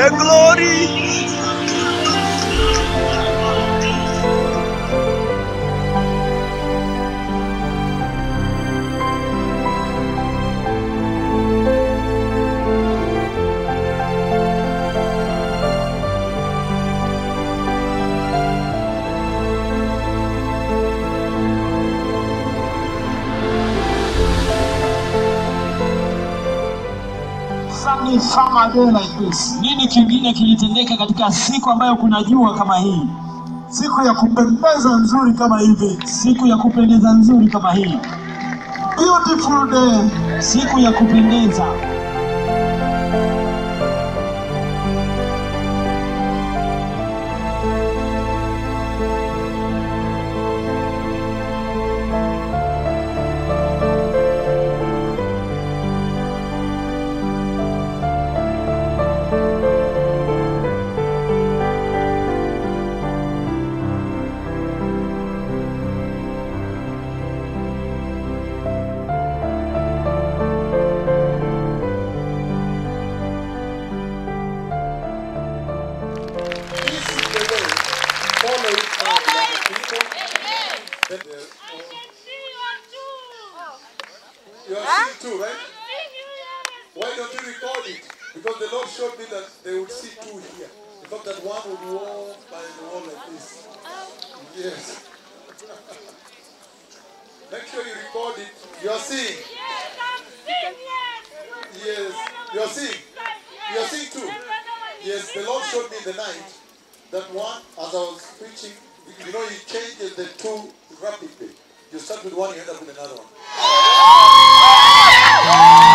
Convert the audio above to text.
The glory. Something some day like this. Nini kingine kilitendeka katika siku ambayo kuna jua kama hii, Siku ya kupendeza nzuri kama hivi. siku ya kupendeza nzuri kama hii, Beautiful day. siku ya kupendeza. You are seeing too, right? Why don't you record it? Because the Lord showed me that they would see two here. In fact, that one would walk by the wall like this. Yes. Make sure you record it. You are seeing. Yes. You are seeing. You are seeing too. Yes, the Lord showed me in the night that one, as I was preaching, you know, He changes the two rapidly. You start with one, you end up with another one. Woo!